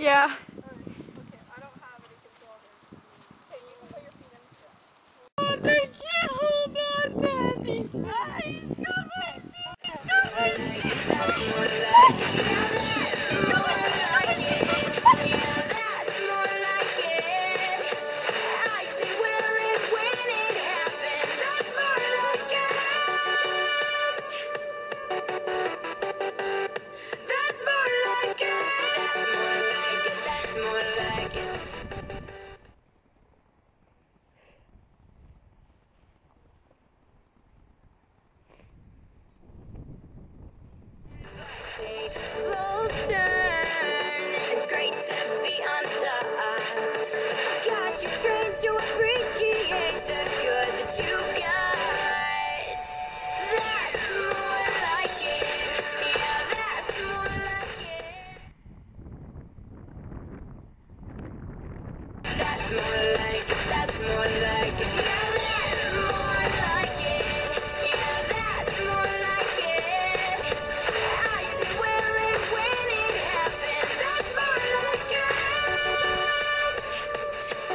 Yeah. close to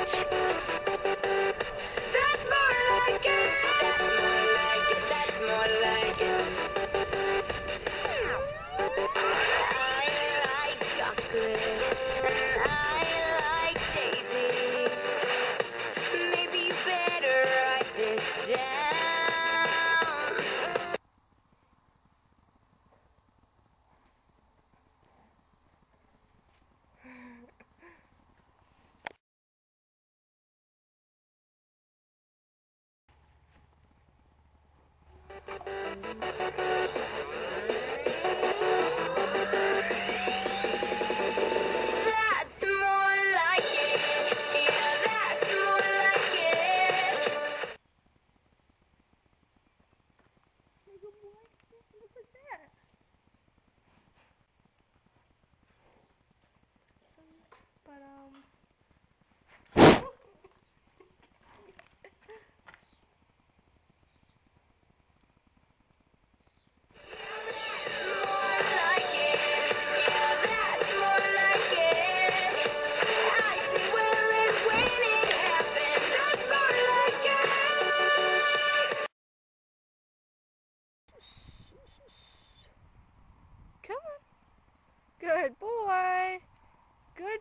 Thank you. Good boy. Good